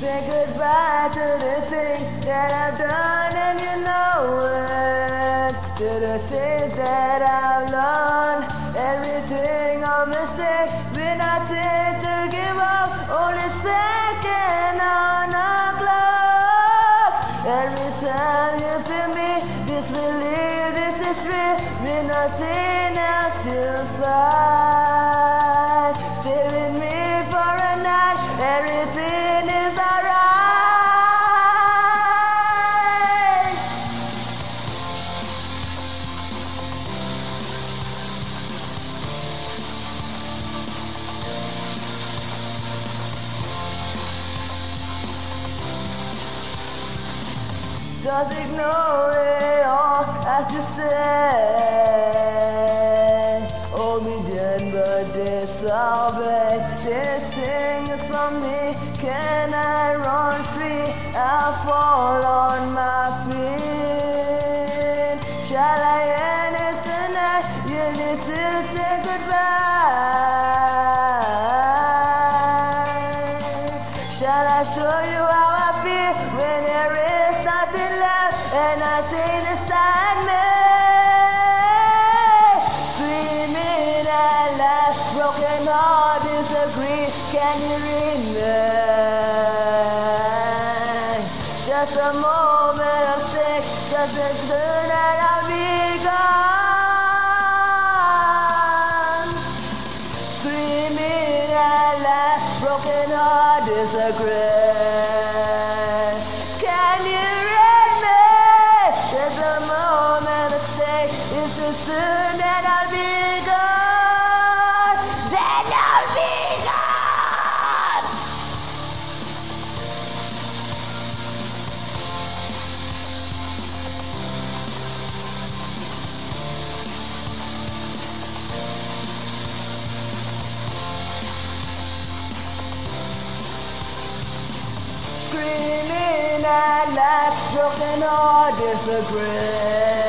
Say goodbye to the things that I've done and you know it. To the things that I've learned. Everything a mistake. We're not to give up. Only second on the clock. Every time you feel me, disbelieve this is real. We're nothing else to fight. Stay with me for a night. Everything Just ignore it all as you say. Me down, but disobey. This thing is from me. Can I run free? I'll fall on my feet. Shall I end it tonight? You need to say goodbye. Shall I show you how I feel when there is nothing left and nothing inside me? Screaming at last, broken heart disagree. Can you read me? Just a moment of sick, just a turn and I'll be gone screaming at last, broken heart disagree. Soon that I'll be gone. Screaming at broken heart disagree.